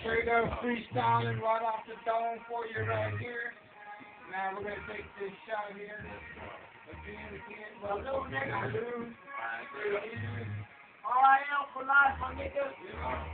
Straight up freestyling right off the dome for you right here. Now we're gonna take this shot here. Again, again, balloon, nigga, balloon. All I am for life, my nigga.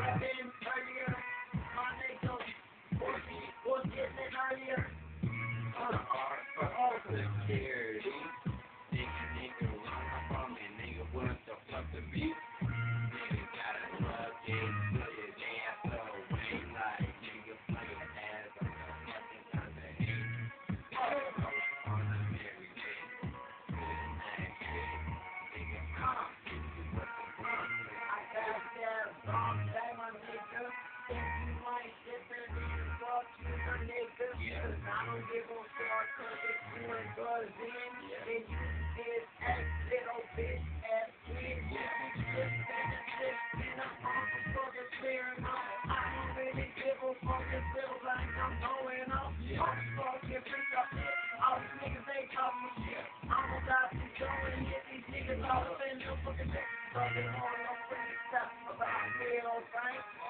My was getting earlier. Uh, don't give a cause if you ain't buzzing, then you is a little bitch ass. Just. I don't really give a fuck, like I'm going up. I'm fucking shit. All these niggas. I'm about to go and hit these niggas all in fucking. Fucking on about real things.